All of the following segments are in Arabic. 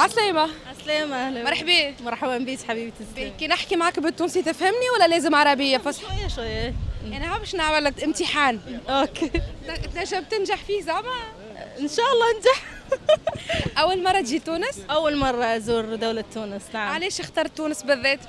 عسلامة. عسلامة أهلا مرحبا. مرحبا بيك حبيبتي كي نحكي معك بالتونسي تفهمني ولا لازم عربية؟ فصحى شوية شوية. أنا باش نعمل لك امتحان. okay. تنجم تنجح فيه زعما؟ إن شاء الله أنجح أول مرة تجي تونس؟ أول مرة أزور دولة تونس نعم. علاش اخترت تونس بالذات؟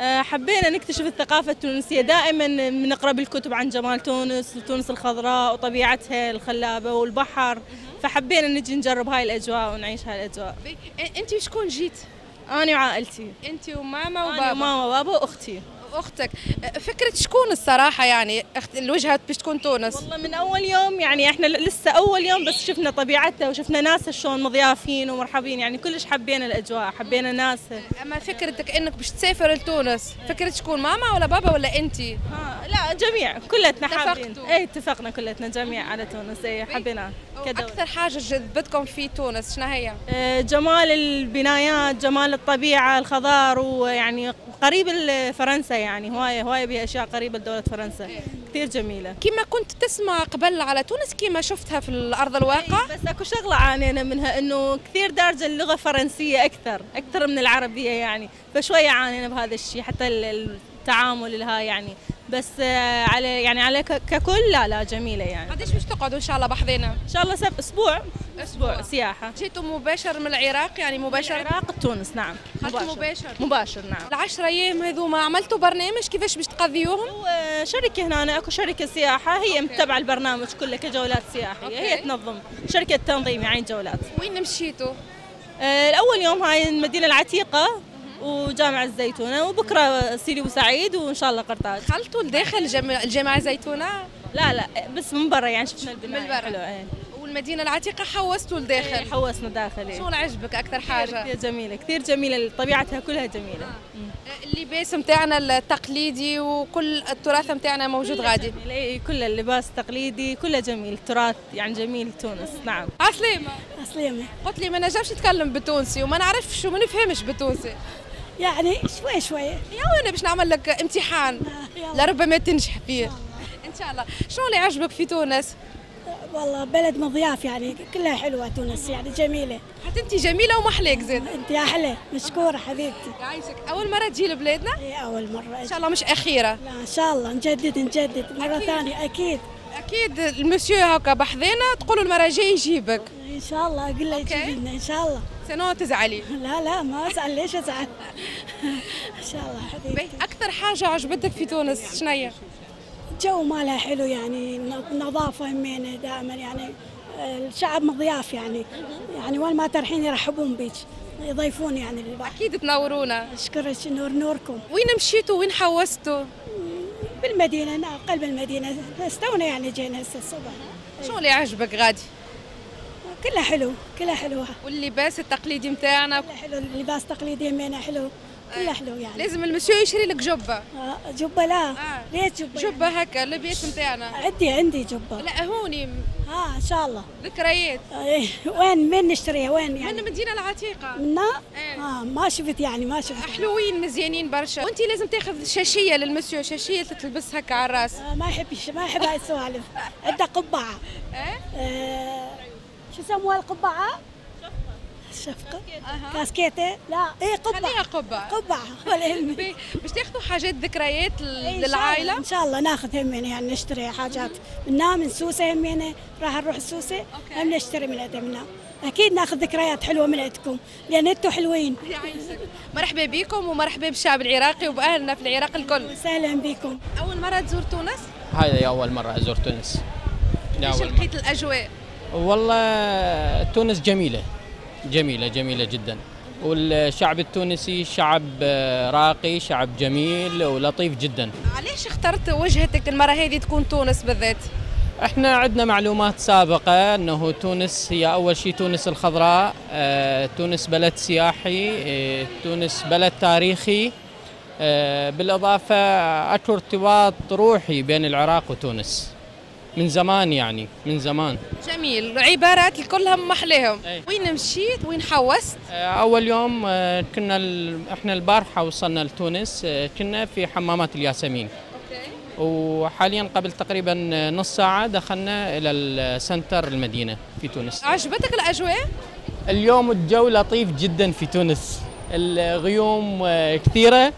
آه، حبينا نكتشف الثقافة التونسية. دائما بنقرأ بالكتب عن جمال تونس وتونس الخضراء وطبيعتها الخلابة والبحر. فحبينا نجي نجرب هاي الأجواء ونعيش هاي الأجواء. أنت شكون جيت؟ أنا وعائلتي. أنت وماما أنا وبابا. وماما وبابا وأختي. وأختك. فكرة شكون الصراحة يعني الوجهة باش تكون تونس؟ والله من أول يوم يعني إحنا لسه أول يوم بس شفنا طبيعتها وشفنا ناسها شلون مضيافين ومرحبين يعني كلش حبينا الأجواء حبينا ناسها أما فكرتك إنك باش تسافر لتونس فكرة شكون ماما ولا بابا ولا أنت؟ ها لا جميع كلتنا حابين؟ اي اتفقنا كلتنا جميع على تونس. اي حبيناها كدولة. أكثر حاجة جذبتكم في تونس شنو هي؟ آه، جمال البنايات جمال الطبيعة الخضار ويعني قريب لفرنسا يعني. هواية هواية بها أشياء قريبة لدولة فرنسا. كثير جميلة. كيما كنت تسمع قبل على تونس كيما شفتها في أرض الواقع؟ بس أكو شغلة عانينا منها إنه كثير دارجة اللغة الفرنسيه أكثر أكثر من العربية يعني. فشوية عانينا بهذا الشيء حتى ال- التعامل لها يعني. بس آه، على يعني على ككل لا لا جميلة يعني. قديش باش تقعدوا إن شاء الله بحذينا؟ إن شاء الله سب أسبوع. أسبوع سياحة. جيتوا مباشر من العراق يعني مباشر؟ العراق تونس نعم. خدتوا مباشر. مباشر. نعم. العشرة أيام هذوما عملتوا برنامج كيفاش باش تقضيوهم؟ شركة هنا أكو شركة سياحة هي متبعة البرنامج كله كجولات سياحية. okay. هي تنظم. شركة تنظيم يعني جولات. وين مشيتوا؟ آه، الأول يوم هاي المدينة العتيقة وجامع الزيتونة وبكرة سيدي بوسعيد وإن شاء الله قرطاج. دخلتوا لداخل الجامعة زيتونة لا لا بس من برا يعني شفنا البناية. من برا. حلو والمدينة العتيقة حوستوا لداخل. إيه، حوسنا داخل شو إيه عجبك أكثر حاجة؟ كثير جميلة كثير جميلة طبيعتها كلها جميلة. مم. اللباس متاعنا التقليدي وكل التراث متاعنا موجود غادي. جميل، إيه، كل اللباس التقليدي كله جميل التراث يعني جميل تونس نعم. عسلامة عسلامة قلت لي ما نجمش نتكلم بالتونسي وما نعرفش وما نفهمش بالتونسي. يعني شوي شوي. يا وأنا باش نعمل لك امتحان. يلا. لربما تنجح فيه. إن شاء الله. شو اللي عجبك في تونس؟ والله بلد مضياف يعني كلها حلوة تونس يعني جميلة. حتى انت جميله ومحليك زين انت أحلى مشكورة حبيبتي. يعيشك أول مرة تجي لبلادنا؟ هي أول مرة. إن شاء الله مش أخيرة. لا إن شاء الله. نجدد نجدد. مرة أكيد. ثانية أكيد. أكيد المسيو هكا بحذينا تقولوا المرة الجاية يجيبك. إن شاء الله. أقول له okay. يجيب لنا إن شاء الله. سنو تزعلي. لا لا ما أزعل. ليش أزعل؟ إن شاء الله بي حبيبتي أكثر حاجة عجبتك في تونس شنو هي الجو مالها حلو يعني نظافة همينة دائما يعني آه، الشعب مضياف يعني. يعني وين ما ترحين يرحبون بيك يضيفون يعني البحر أكيد تنورونا اشكرك نور نوركم. وين مشيتوا؟ وين حوستوا؟ بالمدينة قلب المدينة بس تونا يعني جينا هسه الصبح. شو اللي عجبك غادي؟ كلها حلو كلها حلوة واللباس التقليدي متاعنا. كلها حلو اللباس تقليدي منا حلو كلها حلو يعني. لازم المسيو يشري لك جبة. آه، جبة لا آه. ليش جبة جبة هكا اللباس متاعنا. عندي عندي جبة. لا هوني. ها إن شاء الله. ذكريات. آه، إيه، وين من نشتريها؟ وين من يعني المدينة العتيقة. منا؟ إيه. آه ما شفت يعني ما شفت. حلوين مزيانين برشا. وانت لازم تاخذ شاشية للمسيو شاشية تلبس هكا على الراس آه، ما يحب ما يحب هاي السوالف. عنده قبعة. إيه؟ آه، شو يسموها القبعة؟ شفقة. أها. كاسكيتة؟ لا. إيه خليها قبعة. قبه قبعة والعلم بي- باش تاخذوا حاجات ذكريات إن شاء الله- للعائلة. إن شاء الله ناخذ همين يعني نشتري حاجات. منا من سوسة همين راح نروح السوسه. هم نشتري من عندها منا. أكيد ناخذ ذكريات حلوة من عندكم لأن أنتم حلوين. مرحبا بكم ومرحبا بالشعب العراقي وبأهلنا في العراق الكل. وسهلا بكم. أول مرة تزور تونس؟ هذه أول مرة أزور تونس. أول مرة. لقيت الأجواء؟ والله تونس جميلة. جميلة جميلة جدا. والشعب التونسي شعب آه، راقي شعب جميل ولطيف جدا. علاش اخترت وجهتك المره هذه تكون تونس بالذات؟ إحنا عندنا معلومات سابقة انه تونس هي اول شيء تونس الخضراء آه، تونس بلد سياحي آه، تونس بلد تاريخي بالاضافة اكو ارتباط روحي بين العراق وتونس. من زمان يعني من زمان. جميل. عبارات كلها محلاهم أي. وين مشيت؟ وين حوست؟ آه، أول يوم آه، كنا ال- إحنا البارحة وصلنا لتونس آه، كنا في حمامات الياسمين. okay. وحاليا قبل تقريبا نص ساعة دخلنا إلى ال center المدينة في تونس. عجبتك الأجواء؟ اليوم الجو لطيف جدا في تونس. الغيوم كثيرة.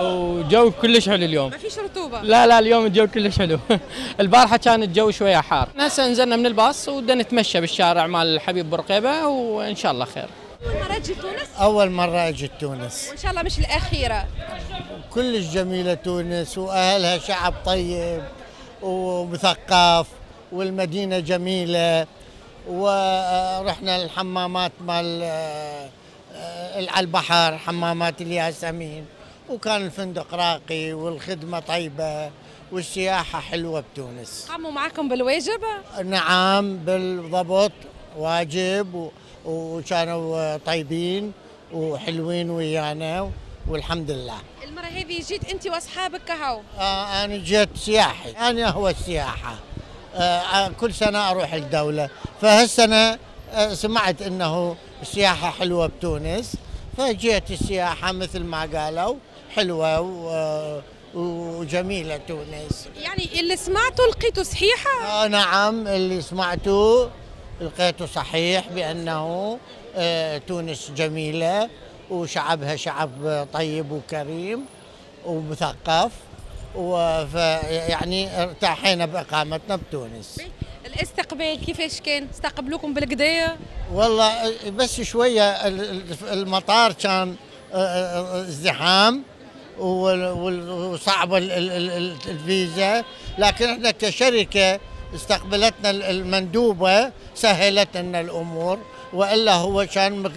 وجو كلش حلو اليوم. ما فيش رطوبه لا لا اليوم الجو كلش حلو. البارحة كان الجو شوية حار. هسه نزلنا من الباص ودنا نتمشى بالشارع مال الحبيب برقيبة وإن شاء الله خير. أول مرة تجي تونس؟ أول مرة أجي تونس. وإن شاء الله مش الأخيرة. كلش جميلة تونس وأهلها شعب طيب ومثقف والمدينة جميلة ورحنا الحمامات مال آه، آه، على البحر حمامات الياسمين. وكان الفندق راقي والخدمة طيبة والسياحة حلوة بتونس. قاموا معكم بالواجب؟ نعم بالضبط واجب وكانوا طيبين وحلوين ويانا والحمد لله. المرة هذه جيت أنت وأصحابك كهو آه أنا جيت سياحي أنا هو السياحة. آه آه، كل سنة أروح الدولة. فهالسنة آه سمعت أنه السياحة حلوة بتونس فجيت السياحة مثل ما قالوا. حلوة و- وجميلة تونس. يعني اللي سمعته لقيته صحيحة؟ آه نعم اللي سمعته لقيته صحيح بأنه آه تونس جميلة وشعبها شعب طيب وكريم ومثقف يعني ارتاحينا بإقامتنا بتونس. الاستقبال كيفاش كان؟ استقبلوكم بالقدايه والله آه، بس شوية ال- ال- المطار كان آه، آه، ازدحام وال- وال- وصعب ال- ال- ال- الفيزا لكن إحنا كشركة استقبلتنا ال- المندوبة سهلت لنا الأمور وإلا هو كان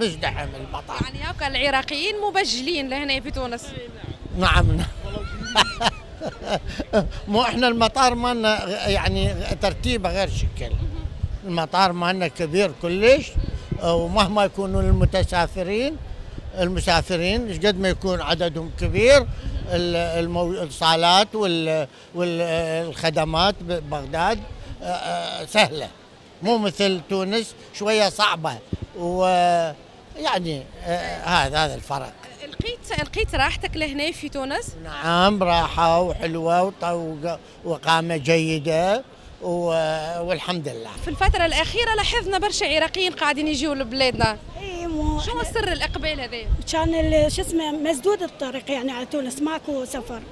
مزدحم المطار يعني هكا العراقيين مبجلين لهنا في تونس. نعم. مو إحنا المطار مالنا يعني ترتيبه غير شكل. المطار مالنا كبير كلش ومهما يكونوا المتسافرين المسافرين إيش قد ما يكون عددهم كبير. الصالات وال... والخدمات ببغداد آه، آه، سهلة. مو مثل تونس شوية صعبة. ويعني هذا هذا الفرق. لقيت لقيت راحتك لهنا في تونس؟ نعم راحة وحلوة وط- وق- وقامة جيدة و- والحمد لله. في الفترة الأخيرة لاحظنا برشا عراقيين قاعدين يجوا لبلادنا. شو سر الإقبال هذا؟ كان ال- شو اسمه مسدود الطريق يعني على تونس ماكو سفر.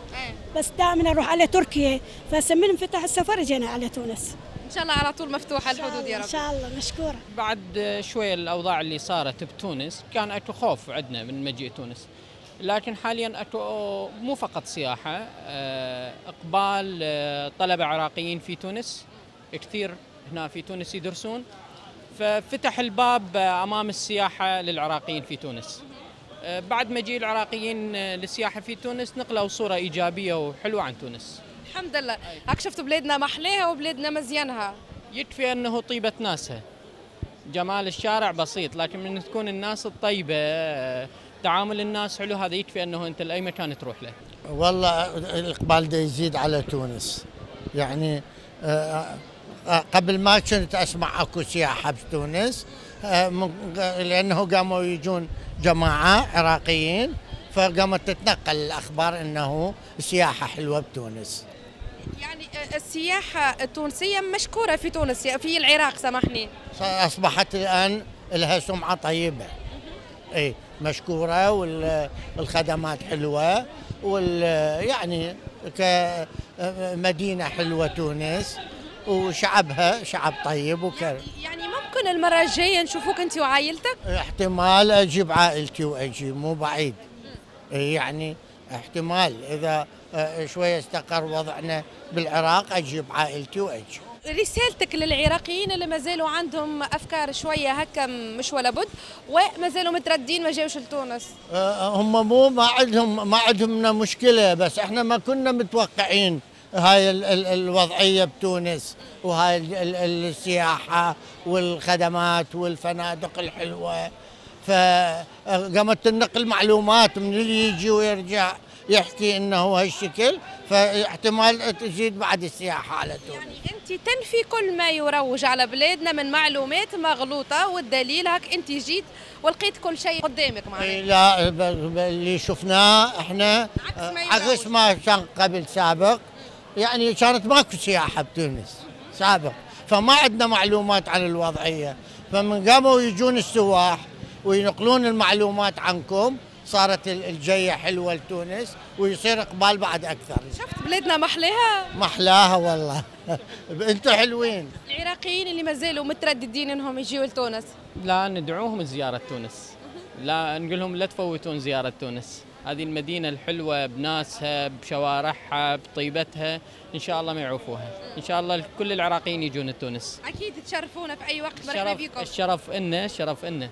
بس دائما نروح على تركيا. فهسه من انفتح السفر جينا على تونس. إن شاء الله على طول مفتوحة الحدود يا إن رب. شاء الله مشكورة. بعد شوية الأوضاع اللي صارت بتونس كان أكو خوف عندنا من مجيء تونس. لكن حاليا أكو مو فقط سياحة آه، إقبال آه، طلبة عراقيين في تونس. كثير هنا في تونس يدرسون. ففتح الباب أمام السياحة للعراقيين في تونس. آه، بعد مجيء العراقيين آه، للسياحة في تونس نقلوا صورة إيجابية وحلوة عن تونس. الحمد لله. هاك شفت بلادنا محلاها وبلادنا مزيانها. يكفي أنه طيبة ناسها. جمال الشارع بسيط لكن من تكون الناس الطيبة آه، تعامل الناس حلو هذا يكفي أنه أنت لأي مكان تروح له. والله الإقبال ده يزيد على تونس. يعني آه، قبل ما كنت أسمع أكو سياحة بتونس آه، لأنه قاموا يجون جماعة عراقيين فقامت تتنقل الأخبار أنه السياحة حلوة بتونس. يعني آه، السياحة التونسية مشكورة في تونس في العراق سامحني. أصبحت الآن لها سمعة طيبة. اي مشكورة والخدمات حلوة وال يعني كمدينة حلوة تونس. وشعبها شعب طيب وكريم يعني ممكن المرة الجاية نشوفوك أنت وعائلتك؟ احتمال أجيب عائلتي وأجي مو بعيد. يعني احتمال. إذا آه، شوية استقر وضعنا بالعراق أجيب عائلتي وأجي. رسالتك للعراقيين اللي ما زالوا عندهم أفكار شوية هكا مش ولا بد وما زالوا متردين ما جاوش لتونس. آه، هم مو ما عندهم ما عندهم مشكلة بس إحنا ما كنا متوقعين. هاي ال ال الوضعية بتونس وهاي ال ال السياحة والخدمات والفنادق الحلوة. فقامت تنقل معلومات من اللي يجي ويرجع يحكي إنه هالشكل فاحتمال تزيد بعد السياحة على تونس يعني أنت تنفي كل ما يروج على بلادنا من معلومات مغلوطة والدليل هك أنت جيت ولقيت كل شيء قدامك إيه معناها لا ب- ب- اللي شفناه إحنا عكس ما عكس. ما كان قبل سابق. يعني كانت ماكو سياحه بتونس سابق. فما عندنا معلومات عن الوضعية. فمن قاموا يجون السواح وينقلون المعلومات عنكم صارت الجيه حلوة لتونس ويصير إقبال بعد أكثر. شفت بلادنا محلاها؟ محلاها والله. أنتم حلوين. العراقيين اللي ما زالوا مترددين إنهم يجيوا لتونس. لا ندعوهم لزيارة تونس. لا نقول لهم لا تفوتون زيارة تونس. هذه المدينة الحلوة بناسها بشوارعها بطيبتها. إن شاء الله ما يعوفوها. إن شاء الله كل العراقيين يجون تونس أكيد تشرفونا في أي وقت. مرحبا الشرف بكم. الشرف إنه الشرف إنه.